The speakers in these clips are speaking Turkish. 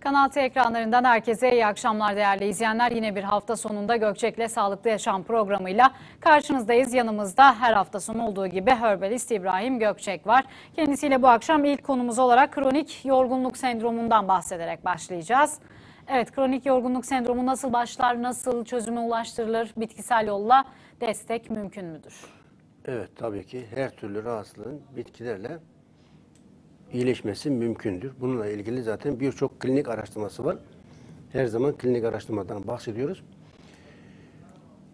Kanal T ekranlarından herkese iyi akşamlar değerli izleyenler. Yine bir hafta sonunda Gökçek'le Sağlıklı Yaşam programıyla karşınızdayız. Yanımızda her hafta sonu olduğu gibi herbalist İbrahim Gökçek var. Kendisiyle bu akşam ilk konumuz olarak kronik yorgunluk sendromundan bahsederek başlayacağız. Evet, kronik yorgunluk sendromu nasıl başlar, nasıl çözüme ulaştırılır, bitkisel yolla destek mümkün müdür? Evet tabii ki her türlü rahatsızlığın bitkilerle iyileşmesi mümkündür. Bununla ilgili zaten birçok klinik araştırması var. Her zaman klinik araştırmadan bahsediyoruz.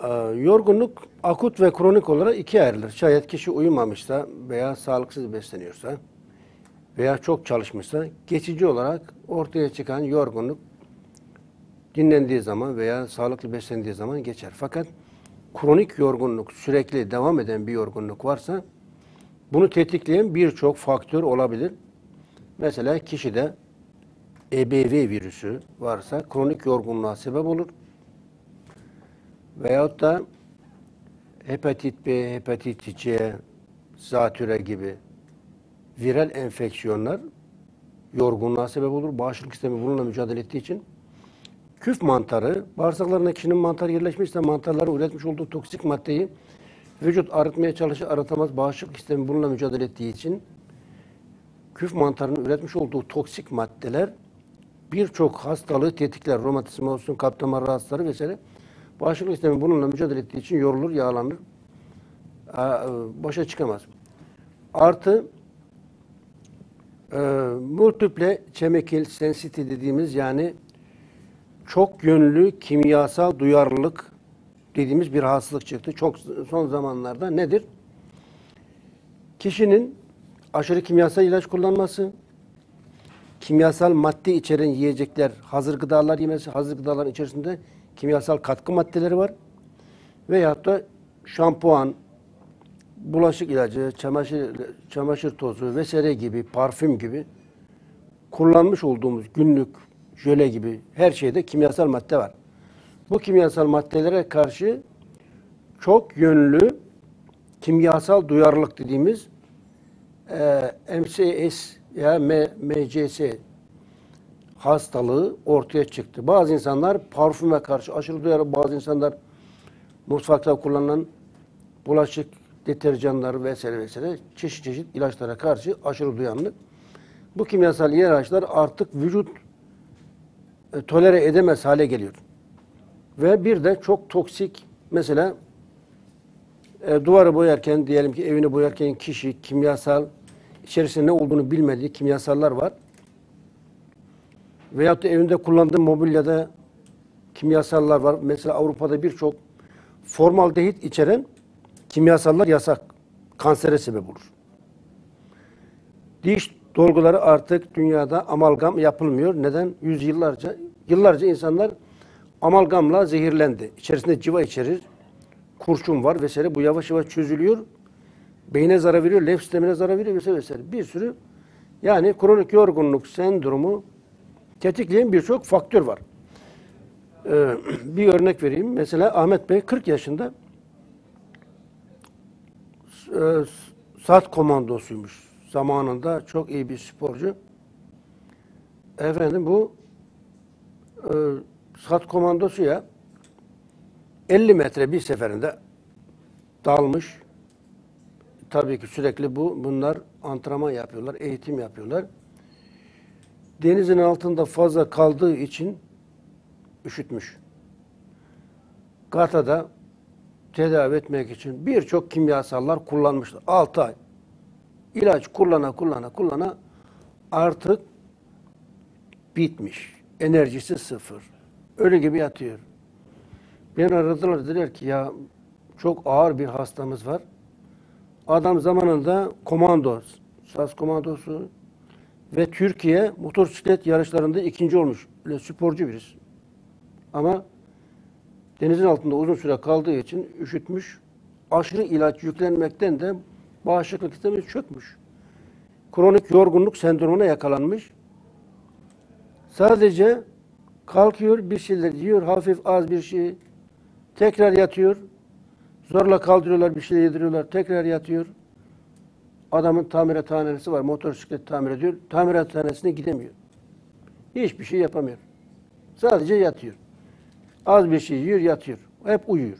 Ee, yorgunluk akut ve kronik olarak ikiye ayrılır. Şayet kişi uyumamışsa veya sağlıksız besleniyorsa veya çok çalışmışsa geçici olarak ortaya çıkan yorgunluk dinlendiği zaman veya sağlıklı beslendiği zaman geçer. Fakat kronik yorgunluk, sürekli devam eden bir yorgunluk varsa bunu tetikleyen birçok faktör olabilir. Mesela kişide EBV virüsü varsa kronik yorgunluğa sebep olur. Veyahut da hepatit B, hepatit C, zatüre gibi viral enfeksiyonlar yorgunluğa sebep olur. Bağışıklık sistemi bununla mücadele ettiği için küf mantarı, bağırsaklarına kişinin mantar yerleşmişse mantarların üretmiş olduğu toksik maddeyi vücut arıtmaya çalışır, arıtamaz. Bağışıklık sistemi bununla mücadele ettiği için küf mantarının üretmiş olduğu toksik maddeler birçok hastalığı tetikler. Romatizma olsun, kalp damar rahatsızları vesaire. Bağışıklık sistemi bununla mücadele ettiği için yorulur, yağlanır. Başa çıkamaz. Artı e, multiple chemical sensitivity dediğimiz yani çok yönlü kimyasal duyarlılık dediğimiz bir hastalık çıktı. Çok son zamanlarda nedir? Kişinin aşırı kimyasal ilaç kullanması, kimyasal madde içeren yiyecekler, hazır gıdalar yemesi, hazır gıdaların içerisinde kimyasal katkı maddeleri var. Veyahut da şampuan, bulaşık ilacı, çamaşır, çamaşır tozu vesaire gibi, parfüm gibi kullanmış olduğumuz günlük jöle gibi her şeyde kimyasal madde var. Bu kimyasal maddelere karşı çok yönlü kimyasal duyarlılık dediğimiz e, MCS ya MCS hastalığı ortaya çıktı. Bazı insanlar parfüme karşı aşırı duyarlı, bazı insanlar mutfakta kullanılan bulaşık deterjanları vesaire vesaire çeşit çeşit ilaçlara karşı aşırı duyarlı. Bu kimyasal ilaçlar artık vücut e, tolere edemez hale geliyor. Ve bir de çok toksik mesela e, duvarı boyarken diyelim ki evini boyarken kişi kimyasal içerisinde ne olduğunu bilmediği kimyasallar var. Veyahut da evinde kullandığı mobilyada kimyasallar var. Mesela Avrupa'da birçok formaldehit içeren kimyasallar yasak. Kansere sebep olur. Diş dolguları artık dünyada amalgam yapılmıyor. Neden? Yüzyıllarca, yıllarca insanlar amalgamla zehirlendi. İçerisinde civa içerir, kurşun var vesaire. Bu yavaş yavaş çözülüyor. Beyne zarar veriyor, lenf sistemine zarar veriyor vesaire vesaire. Bir sürü yani kronik yorgunluk sendromu tetikleyen birçok faktör var. Ee, bir örnek vereyim. Mesela Ahmet Bey 40 yaşında e, sat komandosuymuş. Zamanında çok iyi bir sporcu. Efendim bu e, sat komandosu ya 50 metre bir seferinde dalmış. Tabii ki sürekli bu bunlar antrenman yapıyorlar, eğitim yapıyorlar. Denizin altında fazla kaldığı için üşütmüş. Gata'da tedavi etmek için birçok kimyasallar kullanmışlar. 6 ay. İlaç kullana kullana kullana artık bitmiş. Enerjisi sıfır. Ölü gibi yatıyor. Beni aradılar dediler ki ya çok ağır bir hastamız var. Adam zamanında komando, SAS komandosu ve Türkiye motosiklet yarışlarında ikinci olmuş. Öyle sporcu birisi. Ama denizin altında uzun süre kaldığı için üşütmüş. Aşırı ilaç yüklenmekten de bağışıklık sistemi çökmüş. Kronik yorgunluk sendromuna yakalanmış. Sadece kalkıyor, bir şeyler yiyor, hafif az bir şey. Tekrar yatıyor. Zorla kaldırıyorlar, bir şey yediriyorlar. Tekrar yatıyor. Adamın tamirathanesi var. Motosiklet tamir ediyor. Tamirathanesine gidemiyor. Hiçbir şey yapamıyor. Sadece yatıyor. Az bir şey yiyor, yatıyor. Hep uyuyor.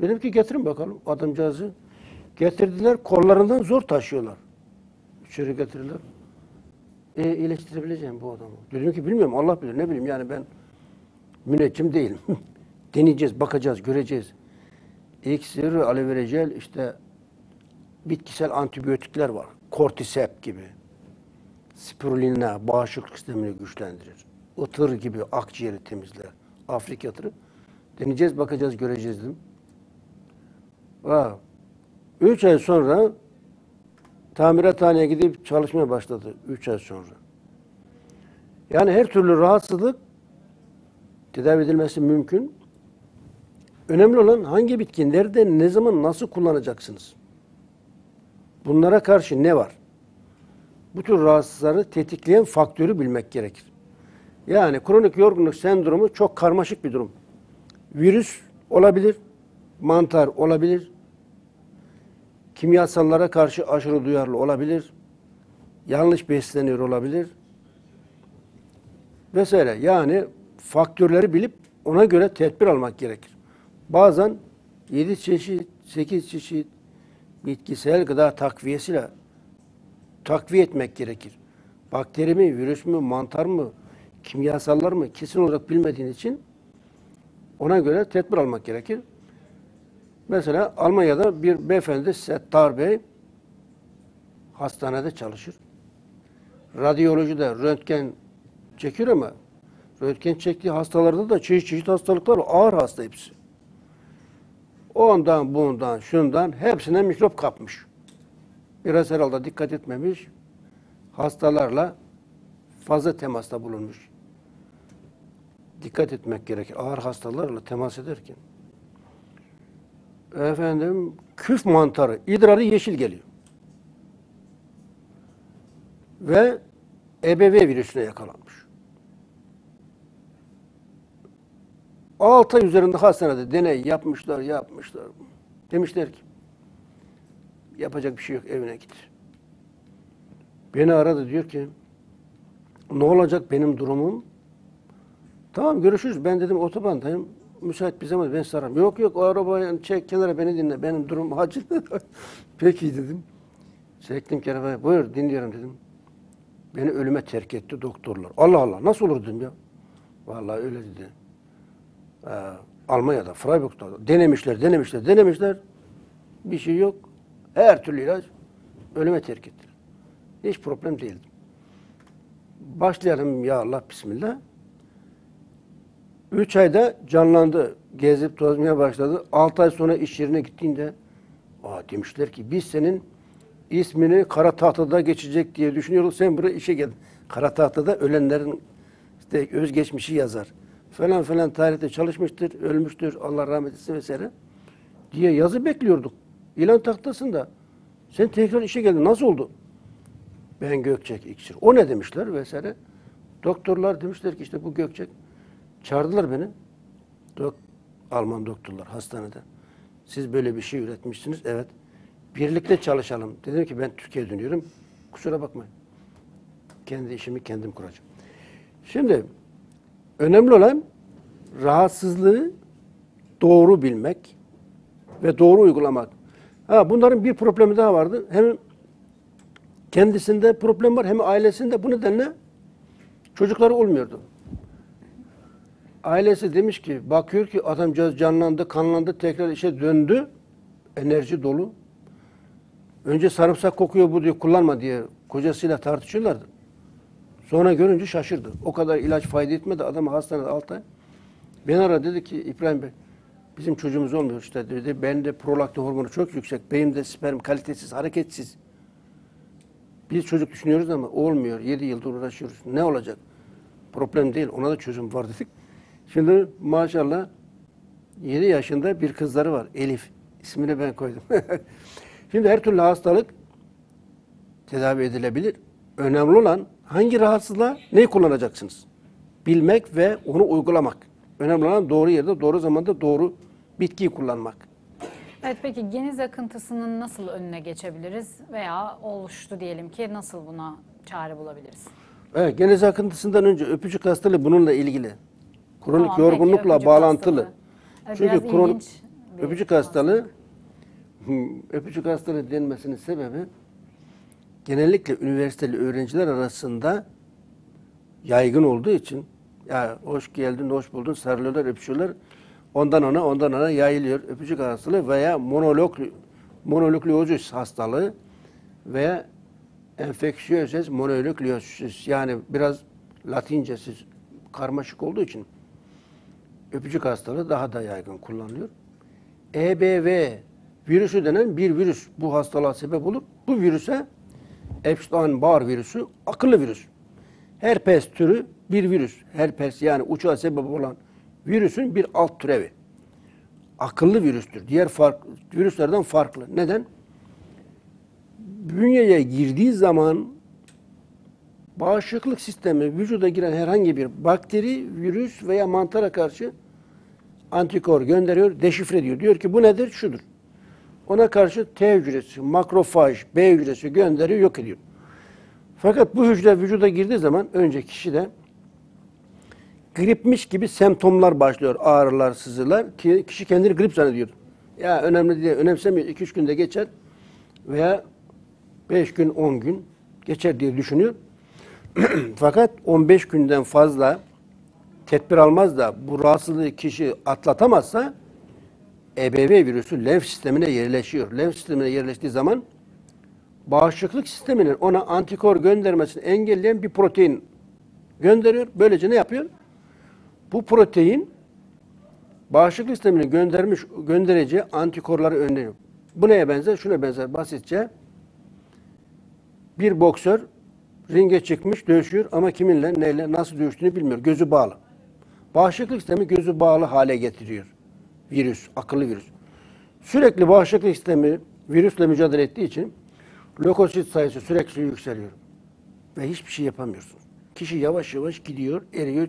Dedim ki getirin bakalım adamcağızı. Getirdiler, kollarından zor taşıyorlar. İçeri getirdiler. E, iyileştirebileceğim bu adamı. Dedim ki bilmiyorum Allah bilir ne bileyim yani ben müneccim değilim. Deneyeceğiz, bakacağız, göreceğiz. İksir, aloe vera jel, işte bitkisel antibiyotikler var. Kortisep gibi. Spirulina bağışıklık sistemini güçlendirir. Itır gibi akciğeri temizler. Afrika yatırı. Deneyeceğiz, bakacağız, göreceğiz dedim. Ha. Üç ay sonra tamirathaneye gidip çalışmaya başladı. Üç ay sonra. Yani her türlü rahatsızlık tedavi edilmesi mümkün. Önemli olan hangi bitki, nerede, ne zaman, nasıl kullanacaksınız? Bunlara karşı ne var? Bu tür rahatsızları tetikleyen faktörü bilmek gerekir. Yani kronik yorgunluk sendromu çok karmaşık bir durum. Virüs olabilir, mantar olabilir, kimyasallara karşı aşırı duyarlı olabilir, yanlış besleniyor olabilir vesaire. Yani faktörleri bilip ona göre tedbir almak gerekir. Bazen 7 çeşit, 8 çeşit bitkisel gıda takviyesiyle takviye etmek gerekir. Bakteri mi, virüs mü, mantar mı, kimyasallar mı kesin olarak bilmediğin için ona göre tedbir almak gerekir. Mesela Almanya'da bir beyefendi Settar Bey hastanede çalışır. Radyolojide röntgen çekiyor ama röntgen çektiği hastalarda da çeşit çeşit hastalıklar var. Ağır hasta hepsi. Ondan, bundan, şundan hepsine mikrop kapmış. Biraz herhalde dikkat etmemiş. Hastalarla fazla temasta bulunmuş. Dikkat etmek gerekir. Ağır hastalarla temas ederken. Efendim küf mantarı, idrarı yeşil geliyor. Ve EBV virüsüne yakalanmış. 6 ay üzerinde hastanede deney yapmışlar, yapmışlar. Demişler ki yapacak bir şey yok evine git. Beni aradı diyor ki ne olacak benim durumum? Tamam görüşürüz. Ben dedim otobandayım. Müsait bir zaman ben sararım. Yok yok o arabayı çek kenara beni dinle. Benim durum acil. Peki dedim. Çektim kenara. Buyur dinliyorum dedim. Beni ölüme terk etti doktorlar. Allah Allah nasıl olur dedim ya. Vallahi öyle dedi. Ee, Almanya'da, Freiburg'da denemişler, denemişler, denemişler. Bir şey yok. Her türlü ilaç ölüme terk ettiler. Hiç problem değildi. Başlayalım ya Allah Bismillah. Üç ayda canlandı. Gezip tozmaya başladı. Altı ay sonra iş yerine gittiğinde Aa, demişler ki biz senin ismini kara tahtada geçecek diye düşünüyoruz. Sen buraya işe gel. Kara tahtada ölenlerin işte özgeçmişi yazar. Falan falan tarihte çalışmıştır, ölmüştür, Allah rahmet etsin vesaire diye yazı bekliyorduk. İlan tahtasında. Sen tekrar işe geldin. Nasıl oldu? Ben Gökçek iksir. O ne demişler vesaire. Doktorlar demişler ki işte bu Gökçek. Çağırdılar beni. Dok Alman doktorlar hastanede. Siz böyle bir şey üretmişsiniz. Evet. Birlikte çalışalım. Dedim ki ben Türkiye'ye dönüyorum. Kusura bakmayın. Kendi işimi kendim kuracağım. Şimdi önemli olan rahatsızlığı doğru bilmek ve doğru uygulamak. Ha, bunların bir problemi daha vardı. Hem kendisinde problem var hem ailesinde. Bu nedenle çocukları olmuyordu. Ailesi demiş ki, bakıyor ki adamcağız canlandı, kanlandı, tekrar işe döndü. Enerji dolu. Önce sarımsak kokuyor bu diyor, kullanma diye kocasıyla tartışıyorlardı. Sonra görünce şaşırdı. O kadar ilaç fayda etmedi. Adam hastanede 6 ay. Beni aradı dedi ki İbrahim Bey bizim çocuğumuz olmuyor işte dedi. Bende prolaktin hormonu çok yüksek. Beyimde sperm kalitesiz, hareketsiz. Biz çocuk düşünüyoruz ama olmuyor. 7 yıldır uğraşıyoruz. Ne olacak? Problem değil. Ona da çözüm var dedik. Şimdi maşallah 7 yaşında bir kızları var. Elif. İsmini ben koydum. Şimdi her türlü hastalık tedavi edilebilir. Önemli olan hangi rahatsızlığa neyi kullanacaksınız? Bilmek ve onu uygulamak. Önemli olan doğru yerde, doğru zamanda doğru bitkiyi kullanmak. Evet peki geniz akıntısının nasıl önüne geçebiliriz veya oluştu diyelim ki nasıl buna çare bulabiliriz? Evet, geniz akıntısından önce öpücük hastalığı bununla ilgili. Kronik Tamam, peki, yorgunlukla öpücük bağlantılı. hastalığı. Çünkü kronik öpücük hastalığı hmm, öpücük hastalığı denmesinin sebebi genellikle üniversiteli öğrenciler arasında yaygın olduğu için ya hoş geldin, hoş buldun, sarılıyorlar, öpüşüyorlar. Ondan ona, ondan ona yayılıyor. Öpücük hastalığı veya monolog mononükleozis hastalığı veya enfeksiyöz mononükleozis yani biraz latincesi karmaşık olduğu için öpücük hastalığı daha da yaygın kullanılıyor. EBV virüsü denen bir virüs bu hastalığa sebep olur. Bu virüse Epstein-Barr virüsü akıllı virüs. Herpes türü bir virüs. Herpes yani uçağa sebep olan virüsün bir alt türevi. Akıllı virüstür. Diğer fark, virüslerden farklı. Neden? Bünyeye girdiği zaman bağışıklık sistemi vücuda giren herhangi bir bakteri, virüs veya mantara karşı antikor gönderiyor, deşifre ediyor. Diyor ki bu nedir? Şudur. Ona karşı T hücresi, makrofaj, B hücresi gönderiyor, yok ediyor. Fakat bu hücre vücuda girdiği zaman önce kişide gripmiş gibi semptomlar başlıyor. Ağrılar, sızılar. Ki kişi kendini grip zannediyor. Ya önemli değil, önemsemiyor. 2-3 günde geçer veya 5 gün, 10 gün geçer diye düşünüyor. Fakat 15 günden fazla tedbir almaz da bu rahatsızlığı kişi atlatamazsa EBV virüsü lenf sistemine yerleşiyor. Lenf sistemine yerleştiği zaman bağışıklık sisteminin ona antikor göndermesini engelleyen bir protein gönderiyor. Böylece ne yapıyor? Bu protein bağışıklık sisteminin göndermiş göndereceği antikorları önlüyor. Bu neye benzer? Şuna benzer basitçe. Bir boksör ringe çıkmış, dövüşüyor ama kiminle, neyle, nasıl dövüştüğünü bilmiyor. Gözü bağlı. Bağışıklık sistemi gözü bağlı hale getiriyor. Virüs, akıllı virüs. Sürekli bağışıklık sistemi virüsle mücadele ettiği için lökosit sayısı sürekli yükseliyor. Ve hiçbir şey yapamıyorsunuz. Kişi yavaş yavaş gidiyor, eriyor,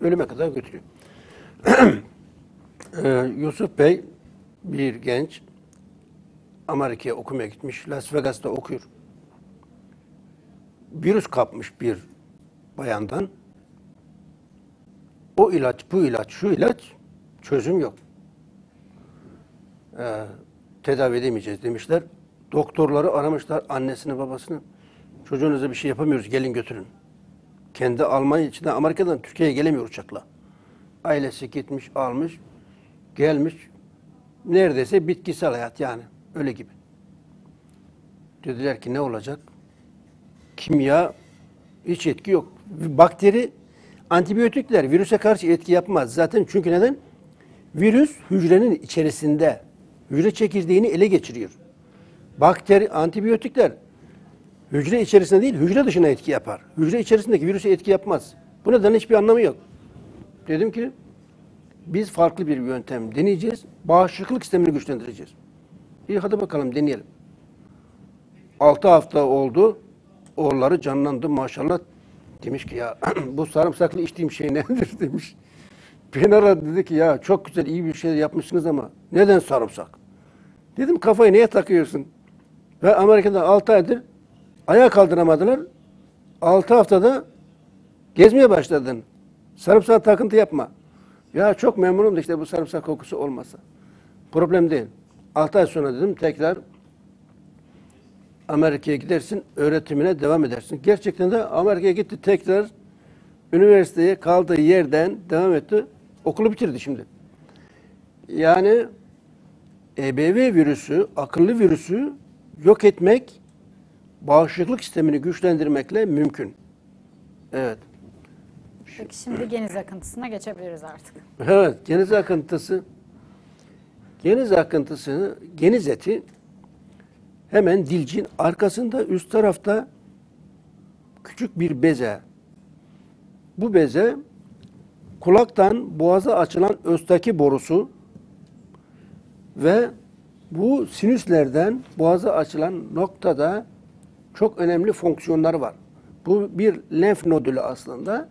ölüme kadar götürüyor. Ee, Yusuf Bey bir genç Amerika'ya okumaya gitmiş. Las Vegas'ta okuyor. Virüs kapmış bir bayandan. O ilaç, bu ilaç, şu ilaç çözüm yok. Ee, tedavi edemeyeceğiz demişler. Doktorları aramışlar annesini babasını. Çocuğunuza bir şey yapamıyoruz gelin götürün. Kendi Almanya içinde Amerika'dan Türkiye'ye gelemiyor uçakla. Ailesi gitmiş almış gelmiş neredeyse bitkisel hayat yani öyle gibi. Dediler ki ne olacak? Kimya hiç etki yok. Bakteri antibiyotikler virüse karşı etki yapmaz. Zaten çünkü neden? Virüs hücrenin içerisinde hücre çekirdeğini ele geçiriyor. Bakteri antibiyotikler hücre içerisinde değil hücre dışına etki yapar. Hücre içerisindeki virüse etki yapmaz. Bu nedenle hiçbir anlamı yok. Dedim ki biz farklı bir yöntem deneyeceğiz. Bağışıklık sistemini güçlendireceğiz. İyi hadi bakalım deneyelim. 6 hafta oldu. Oğulları canlandı maşallah. Demiş ki ya bu sarımsaklı içtiğim şey nedir demiş. Aradı dedi ki ya çok güzel iyi bir şey yapmışsınız ama neden sarımsak? Dedim kafayı neye takıyorsun? Ve Amerika'da 6 aydır ayağa kaldıramadılar. 6 haftada gezmeye başladın. Sarımsak takıntı yapma. Ya çok memnunum da işte bu sarımsak kokusu olmasa. Problem değil. 6 ay sonra dedim tekrar Amerika'ya gidersin, öğretimine devam edersin. Gerçekten de Amerika'ya gitti tekrar üniversiteye kaldığı yerden devam etti. Okulu bitirdi şimdi. Yani EBV virüsü, akıllı virüsü yok etmek bağışıklık sistemini güçlendirmekle mümkün. Evet. Peki şimdi geniz akıntısına geçebiliriz artık. Evet, geniz akıntısı. Geniz akıntısı, geniz eti hemen dilcin arkasında üst tarafta küçük bir beze. Bu beze kulaktan boğaza açılan östaki borusu ve bu sinüslerden boğaza açılan noktada çok önemli fonksiyonları var. Bu bir lenf nodülü aslında.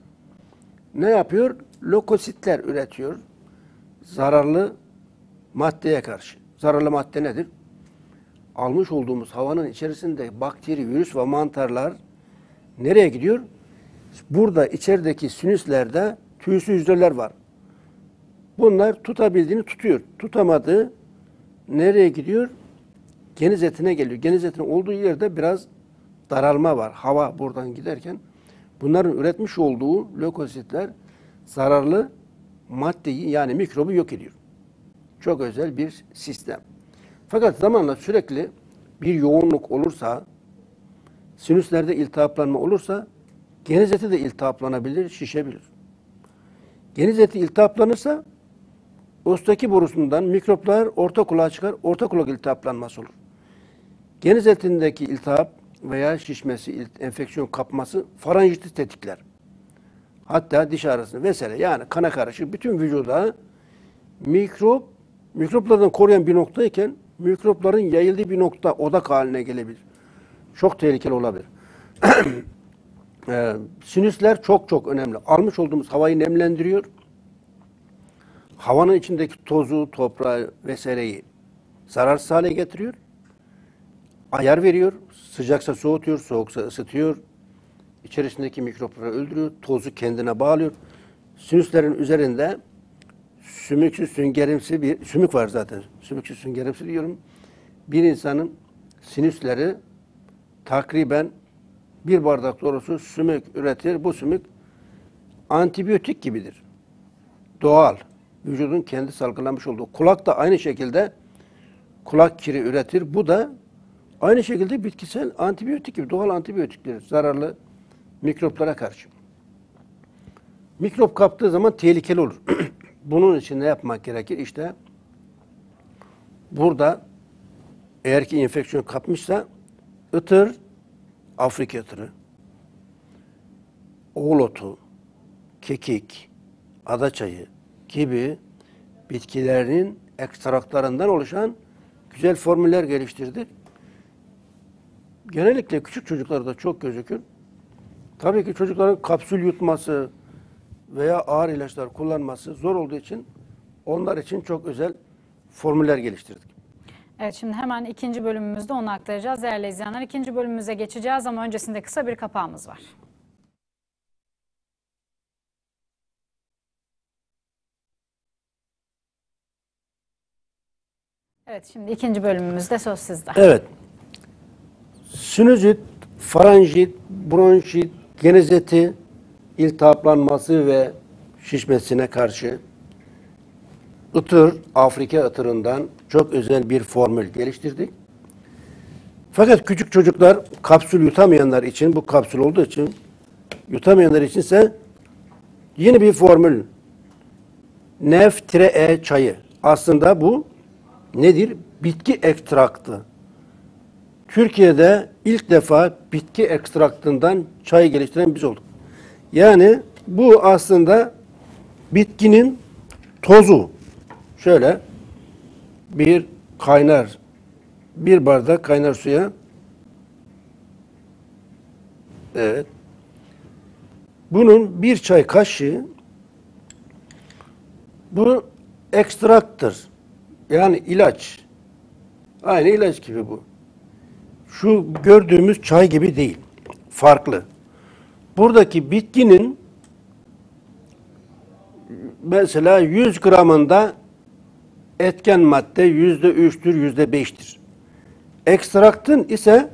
Ne yapıyor? Lokositler üretiyor. Zararlı maddeye karşı. Zararlı madde nedir? Almış olduğumuz havanın içerisinde bakteri, virüs ve mantarlar Nereye gidiyor? Burada içerideki sinüslerde tüysü hücreler var. Bunlar tutabildiğini tutuyor. Tutamadığı nereye gidiyor? Geniz etine geliyor. Geniz etinin olduğu yerde biraz daralma var. Hava buradan giderken bunların üretmiş olduğu lökositler zararlı maddeyi yani mikrobu yok ediyor. Çok özel bir sistem. Fakat zamanla sürekli bir yoğunluk olursa, sinüslerde iltihaplanma olursa geniz eti de iltihaplanabilir, şişebilir. Geniz eti iltihaplanırsa ostaki borusundan mikroplar orta kulağa çıkar, orta kulak iltihaplanması olur. Geniz etindeki iltihap veya şişmesi, enfeksiyon kapması faranjiti tetikler. Hatta diş ağrısını vesaire yani kana karışık bütün vücuda mikrop, mikroplardan koruyan bir noktayken mikropların yayıldığı bir nokta odak haline gelebilir. Çok tehlikeli olabilir. Ee, sinüsler çok çok önemli. Almış olduğumuz havayı nemlendiriyor. Havanın içindeki tozu, toprağı vesaireyi zararsız hale getiriyor. Ayar veriyor. Sıcaksa soğutuyor, soğuksa ısıtıyor. İçerisindeki mikropları öldürüyor. Tozu kendine bağlıyor. Sinüslerin üzerinde sümüksüz süngerimsi bir sümük var zaten. Sümüksüz süngerimsi diyorum. Bir insanın sinüsleri takriben bir bardak dolusu sümük üretir. Bu sümük antibiyotik gibidir. Doğal. Vücudun kendi salgılamış olduğu. Kulak da aynı şekilde kulak kiri üretir. Bu da aynı şekilde bitkisel antibiyotik gibi doğal antibiyotiktir. Zararlı mikroplara karşı. Mikrop kaptığı zaman tehlikeli olur. Bunun için ne yapmak gerekir? İşte burada eğer ki enfeksiyon kapmışsa ıtır, Afrika ıtırı, oğul otu, kekik, adaçayı gibi bitkilerin ekstraklarından oluşan güzel formüller geliştirdik. Genellikle küçük çocuklarda çok gözükür. Tabii ki çocukların kapsül yutması veya ağır ilaçlar kullanması zor olduğu için onlar için çok özel formüller geliştirdik. Evet şimdi hemen ikinci bölümümüzde onu aktaracağız değerli izleyenler. İkinci bölümümüze geçeceğiz ama öncesinde kısa bir kapağımız var. Evet şimdi ikinci bölümümüzde söz sizde. Evet. Sinüzit, faranjit, bronşit, genizeti, iltihaplanması ve şişmesine karşı ıtır, Afrika ıtırından çok özel bir formül geliştirdik. Fakat küçük çocuklar kapsül yutamayanlar için, bu kapsül olduğu için yutamayanlar içinse yeni bir formül. Nef-E çayı. Aslında bu nedir? Bitki ekstraktı. Türkiye'de ilk defa bitki ekstraktından çay geliştiren biz olduk. Yani bu aslında bitkinin tozu. Şöyle bir kaynar bir bardak kaynar suya evet bunun bir çay kaşığı bu ekstraktır. Yani ilaç. Aynı ilaç gibi bu. Şu gördüğümüz çay gibi değil. Farklı. Buradaki bitkinin mesela 100 gramında etken madde yüzde üçtür, yüzde beştir. Ekstraktın ise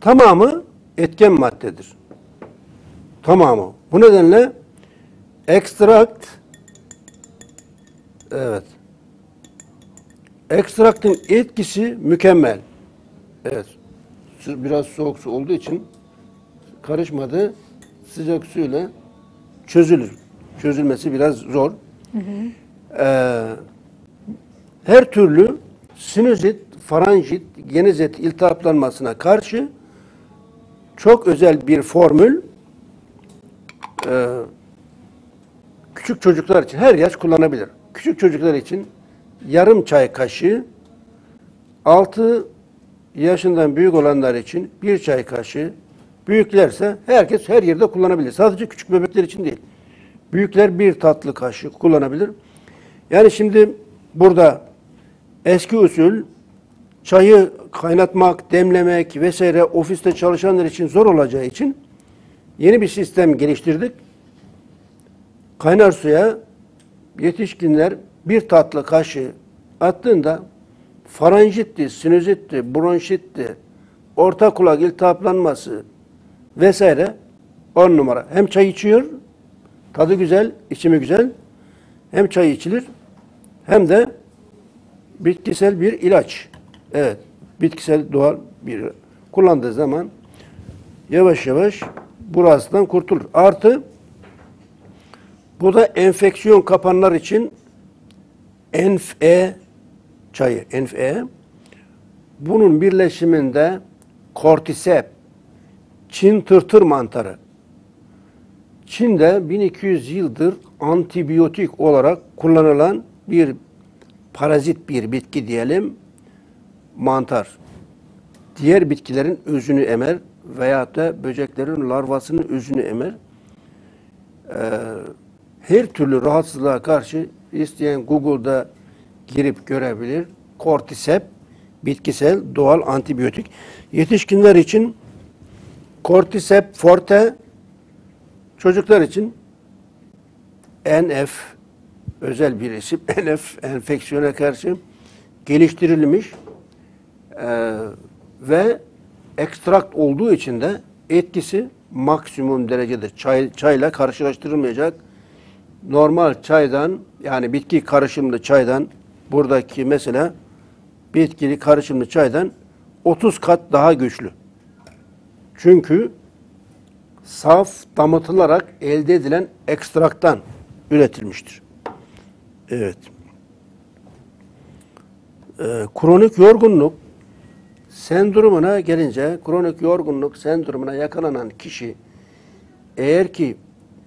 tamamı etken maddedir. Tamamı. Bu nedenle ekstrakt evet ekstraktın etkisi mükemmel. Evet. Biraz soğuk su olduğu için karışmadı. Sıcak suyla çözülür. Çözülmesi biraz zor. Ee, her türlü sinüzit, faranjit, genizet iltihaplanmasına karşı çok özel bir formül ee, küçük çocuklar için her yaş kullanabilir. Küçük çocuklar için yarım çay kaşığı 6 yaşından büyük olanlar için bir çay kaşığı büyüklerse herkes her yerde kullanabilir. Sadece küçük bebekler için değil. Büyükler bir tatlı kaşık kullanabilir. Yani şimdi burada eski usul çayı kaynatmak, demlemek vesaire ofiste çalışanlar için zor olacağı için yeni bir sistem geliştirdik. Kaynar suya yetişkinler bir tatlı kaşığı attığında faranjitti, sinüzitti, bronşitti, orta kulak iltihaplanması vesaire on numara. Hem çay içiyor, tadı güzel, içimi güzel. Hem çay içilir hem de bitkisel bir ilaç. Evet, bitkisel doğal bir kullandığı zaman yavaş yavaş bu rahatsızlıktan kurtulur. Artı bu da enfeksiyon kapanlar için Enf-E çayı, Enf-E. Bunun birleşiminde kortisep, Çin tırtır mantarı. Çin'de 1200 yıldır antibiyotik olarak kullanılan bir parazit bir bitki diyelim, mantar. Diğer bitkilerin özünü emer veyahut da böceklerin larvasının özünü emer. Ee, her türlü rahatsızlığa karşı isteyen Google'da girip görebilir. Kortisep, bitkisel doğal antibiyotik. Yetişkinler için Kortisep forte, çocuklar için NF, özel bir isim, NF enfeksiyona karşı geliştirilmiş ee, ve ekstrakt olduğu için de etkisi maksimum derecede çay, çayla karşılaştırılmayacak. Normal çaydan yani bitki karışımlı çaydan buradaki mesela bitkili karışımlı çaydan 30 kat daha güçlü. Çünkü saf damıtılarak elde edilen ekstraktan üretilmiştir. Evet. Ee, kronik yorgunluk sendromuna gelince kronik yorgunluk sendromuna yakalanan kişi eğer ki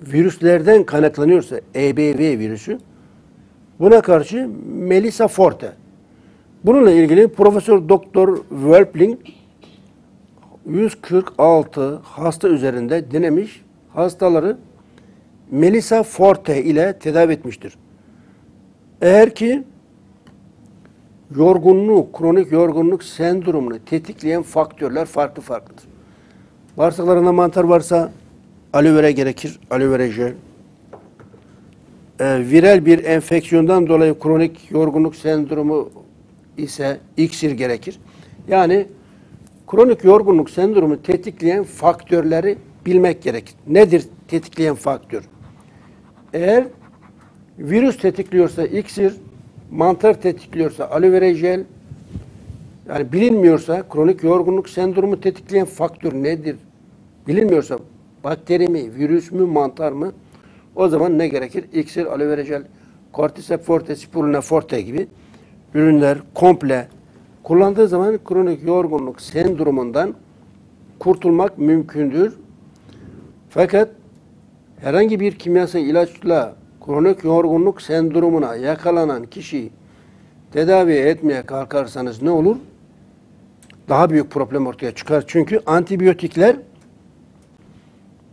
virüslerden kaynaklanıyorsa EBV virüsü buna karşı Melissa Forte bununla ilgili Profesör Doktor Welpling 146 hasta üzerinde denemiş hastaları Melissa Forte ile tedavi etmiştir. Eğer ki yorgunluk, kronik yorgunluk sendromunu tetikleyen faktörler farklı farklıdır. Bağırsaklarında mantar varsa aloe vera gerekir, aloe vera jel. Ee, viral bir enfeksiyondan dolayı kronik yorgunluk sendromu ise iksir gerekir. Yani kronik yorgunluk sendromu tetikleyen faktörleri bilmek gerekir. Nedir tetikleyen faktör? Eğer virüs tetikliyorsa iksir, mantar tetikliyorsa aloe vera jel, yani bilinmiyorsa kronik yorgunluk sendromu tetikleyen faktör nedir? Bilinmiyorsa bakteri mi, virüs mü, mantar mı? O zaman ne gerekir? İksir, aloe vera jel, cordyceps forte, spirulina forte gibi ürünler komple kullandığı zaman kronik yorgunluk sendromundan kurtulmak mümkündür. Fakat herhangi bir kimyasal ilaçla kronik yorgunluk sendromuna yakalanan kişiyi tedavi etmeye kalkarsanız ne olur? Daha büyük problem ortaya çıkar. Çünkü antibiyotikler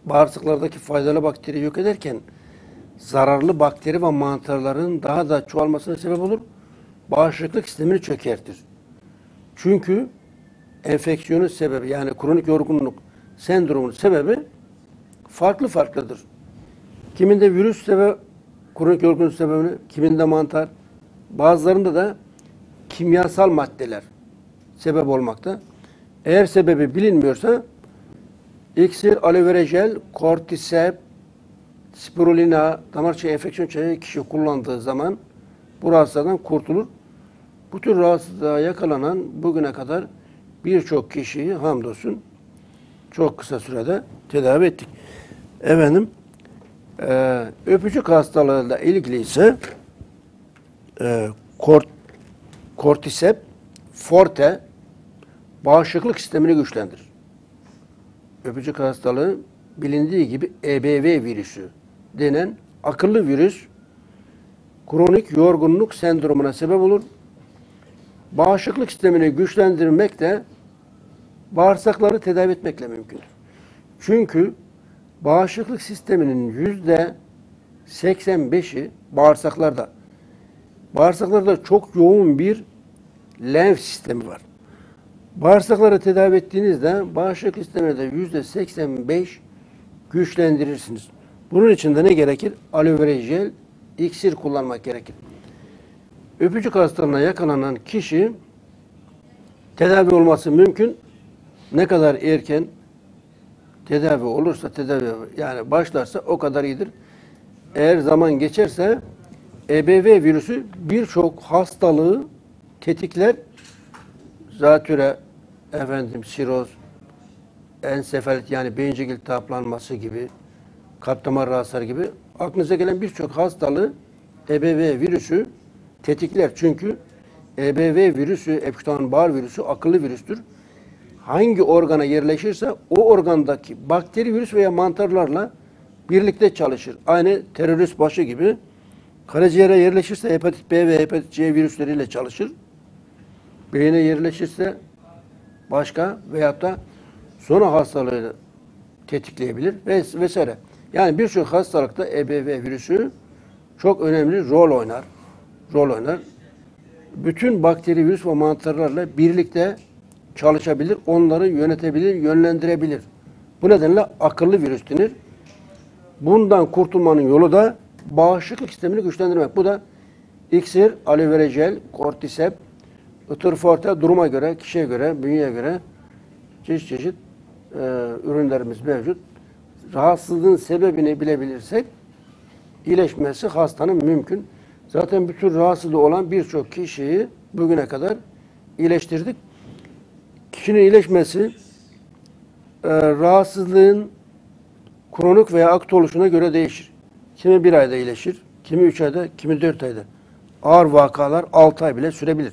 bağırsaklardaki faydalı bakteri yok ederken zararlı bakteri ve mantarların daha da çoğalmasına sebep olur. Bağışıklık sistemini çökertir. Çünkü enfeksiyonun sebebi yani kronik yorgunluk sendromunun sebebi farklı farklıdır. Kiminde virüs sebebi, kronik yorgunluk sebebini, kiminde mantar, bazılarında da kimyasal maddeler sebep olmakta. Eğer sebebi bilinmiyorsa iksir, aloe vera jel, kortisep, spirulina, damar çayı enfeksiyon çayı kişi kullandığı zaman bu rahatsızlıktan kurtulur. Bu tür rahatsızlığa yakalanan bugüne kadar birçok kişiyi hamdolsun çok kısa sürede tedavi ettik. Efendim, e, öpücük hastalığıyla ilgili ise e, kort, kortisep, forte bağışıklık sistemini güçlendirir. Öpücük hastalığı bilindiği gibi EBV virüsü denen akıllı virüs kronik yorgunluk sendromuna sebep olur. Bağışıklık sistemini güçlendirmek de bağırsakları tedavi etmekle mümkündür. Çünkü bağışıklık sisteminin yüzde 85'i bağırsaklarda. Bağırsaklarda çok yoğun bir lenf sistemi var. Bağırsakları tedavi ettiğinizde bağışıklık sistemini de yüzde 85 güçlendirirsiniz. Bunun için de ne gerekir? Aloe vera jel, iksir kullanmak gerekir. Öpücük hastalığına yakalanan kişi tedavi olması mümkün. Ne kadar erken tedavi olursa, tedavi yani başlarsa o kadar iyidir. Eğer zaman geçerse EBV virüsü birçok hastalığı tetikler. Zatüre, efendim siroz, ensefalit yani beyincik iltihaplanması gibi, kalp damar rahatsızları gibi aklınıza gelen birçok hastalığı EBV virüsü tetikler. Çünkü EBV virüsü, Epstein-Barr virüsü akıllı virüstür. Hangi organa yerleşirse o organdaki bakteri, virüs veya mantarlarla birlikte çalışır. Aynı terörist başı gibi karaciğere yerleşirse hepatit B ve hepatit C virüsleriyle çalışır. Beyine yerleşirse başka veyahut da sonra hastalığı tetikleyebilir ves vesaire. Yani birçok hastalıkta EBV virüsü çok önemli rol oynar. Rol oynar. Bütün bakteri, virüs ve mantarlarla birlikte çalışabilir, onları yönetebilir, yönlendirebilir. Bu nedenle akıllı virüs denir. Bundan kurtulmanın yolu da bağışıklık sistemini güçlendirmek. Bu da iksir, aloe vera jel, kortisep, Itrforte duruma göre, kişiye göre, bünyeye göre çeşit çeşit e, ürünlerimiz mevcut. Rahatsızlığın sebebini bilebilirsek iyileşmesi hastanın mümkün. Zaten bütün rahatsızlığı olan birçok kişiyi bugüne kadar iyileştirdik. Kişinin iyileşmesi e, rahatsızlığın kronik veya akut oluşuna göre değişir. Kimi bir ayda iyileşir, kimi üç ayda, kimi dört ayda. Ağır vakalar altı ay bile sürebilir.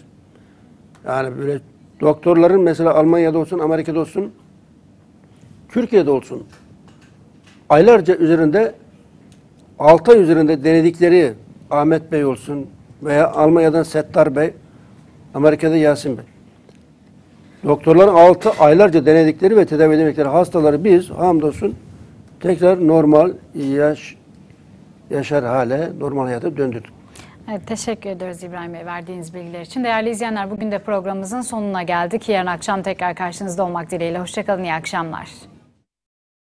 Yani böyle doktorların mesela Almanya'da olsun, Amerika'da olsun, Türkiye'de olsun aylarca üzerinde 6 ay üzerinde denedikleri Ahmet Bey olsun veya Almanya'dan Settar Bey, Amerika'da Yasin Bey. Doktorların 6 aylarca denedikleri ve tedavi edemedikleri hastaları biz hamdolsun tekrar normal yaş yaşar hale, normal hayata döndürdük. Evet, teşekkür ediyoruz İbrahim Bey verdiğiniz bilgiler için. Değerli izleyenler bugün de programımızın sonuna geldik. Yarın akşam tekrar karşınızda olmak dileğiyle. Hoşçakalın, iyi akşamlar.